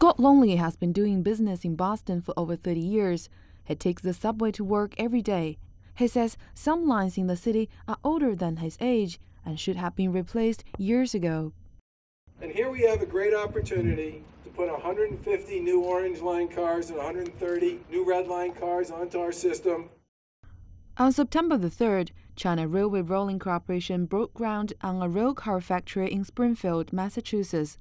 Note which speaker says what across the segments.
Speaker 1: Scott Longley has been doing business in Boston for over 30 years. He takes the subway to work every day. He says some lines in the city are older than his age and should have been replaced years ago.
Speaker 2: And here we have a great opportunity to put 150 new Orange Line cars and 130 new Red Line cars onto our system.
Speaker 1: On September the 3rd, China Railway Rolling Corporation broke ground on a rail car factory in Springfield, Massachusetts.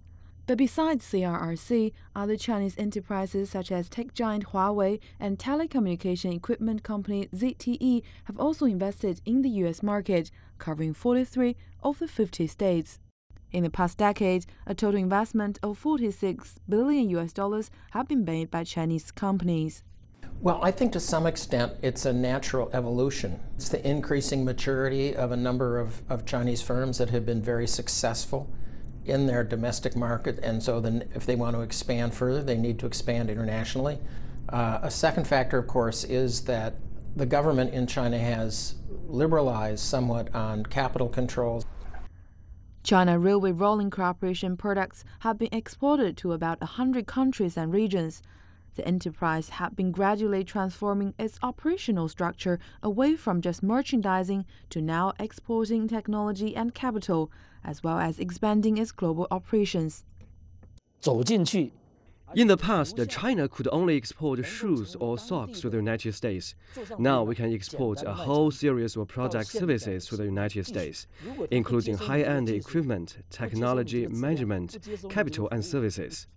Speaker 1: But besides CRRC, other Chinese enterprises such as tech giant Huawei and telecommunication equipment company ZTE have also invested in the US market, covering 43 of the 50 states. In the past decade, a total investment of 46 billion US dollars have been made by Chinese companies.
Speaker 3: Well, I think to some extent it's a natural evolution. It's the increasing maturity of a number of, of Chinese firms that have been very successful in their domestic market, and so then if they want to expand further, they need to expand internationally. Uh, a second factor, of course, is that the government in China has liberalized somewhat on capital controls.
Speaker 1: China Railway Rolling Corporation products have been exported to about 100 countries and regions. The enterprise had been gradually transforming its operational structure away from just merchandising to now exporting technology and capital, as well as expanding its global operations.
Speaker 4: In the past, China could only export shoes or socks to the United States. Now we can export a whole series of product services to the United States, including high end equipment, technology, management, capital, and services.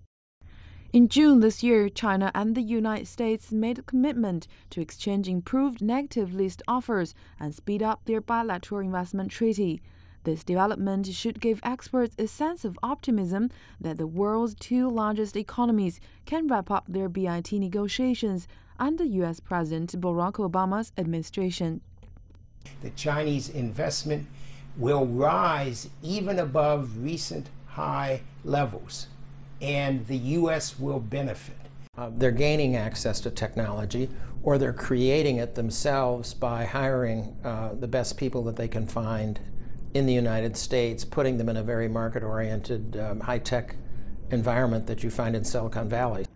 Speaker 1: In June this year, China and the United States made a commitment to exchange improved negative list offers and speed up their bilateral investment treaty. This development should give experts a sense of optimism that the world's two largest economies can wrap up their BIT negotiations under U.S. President Barack Obama's administration.
Speaker 5: The Chinese investment will rise even above recent high levels and the U.S. will benefit.
Speaker 3: Uh, they're gaining access to technology or they're creating it themselves by hiring uh, the best people that they can find in the United States, putting them in a very market oriented, um, high tech environment that you find in Silicon Valley.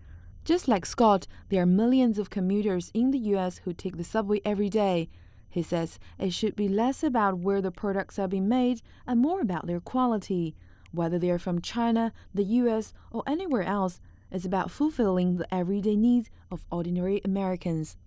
Speaker 1: Just like Scott, there are millions of commuters in the U.S. who take the subway every day. He says it should be less about where the products are being made and more about their quality whether they are from China, the US, or anywhere else, is about fulfilling the everyday needs of ordinary Americans.